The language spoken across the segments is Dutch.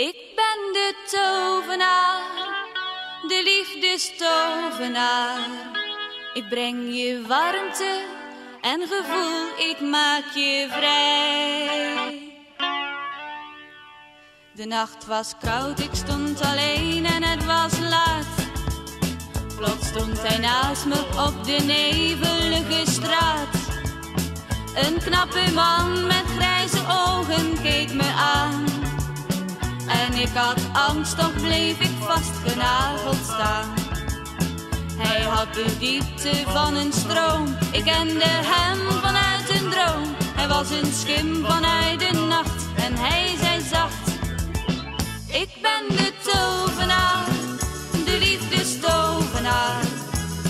Ik ben de tovenaar, de liefdestovenaar. Ik breng je warmte en gevoel, ik maak je vrij. De nacht was koud, ik stond alleen en het was laat. Plots stond hij naast me op de nevelige straat. Een knappe man met toch bleef ik vastgenageld staan. Hij had de diepte van een stroom, ik kende hem vanuit een droom. Hij was een schim vanuit de nacht en hij zei zacht. Ik ben de tovenaar, de liefdestovenaar.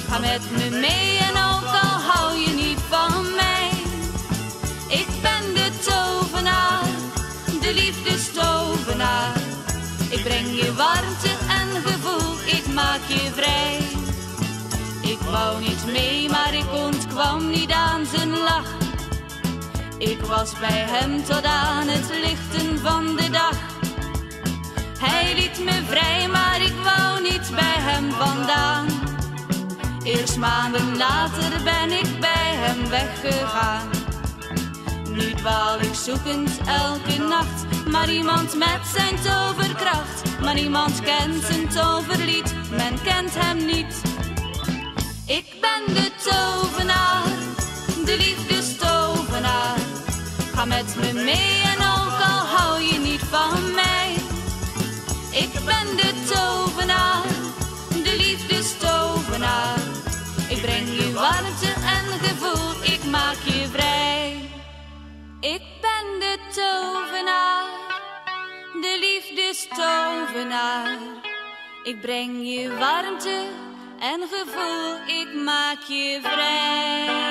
Ga met me mee en ook al hou je niet van mij. Ik ben de tovenaar, de liefdestovenaar. Ik breng je warmte en gevoel, ik maak je vrij. Ik wou niet mee, maar ik ontkwam niet aan zijn lach. Ik was bij hem tot aan het lichten van de dag. Hij liet me vrij, maar ik wou niet bij hem vandaan. Eerst maanden later ben ik bij hem weggegaan. Nu dwaal ik zoekend elke nacht, maar iemand met zijn toverkracht. Maar niemand kent zijn toverlied, men kent hem niet. Ik ben de tovenaar, de liefdestovenaar. Ga met me mee en ook al hou je niet van mij. Ik ben de tovenaar, de liefdestovenaar. Ik breng je warmte en gevoel, ik maak je vrij. Ik de liefdestovenaar. Ik breng je warmte en gevoel, ik maak je vrij.